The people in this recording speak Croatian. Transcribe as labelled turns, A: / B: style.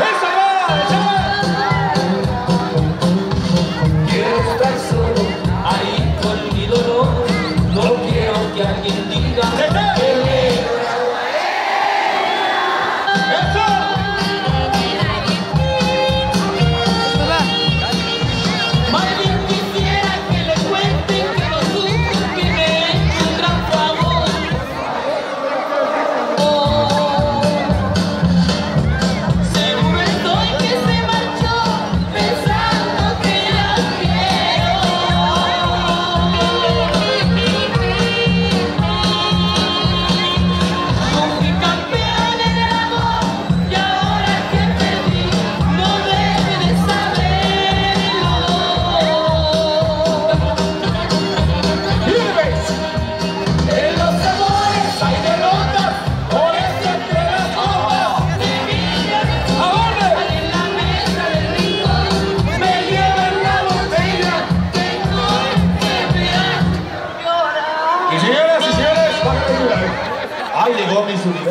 A: It's Ajde, llegó mi super...